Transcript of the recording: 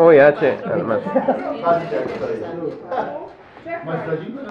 Oh, yeah, that's it. masz. Mas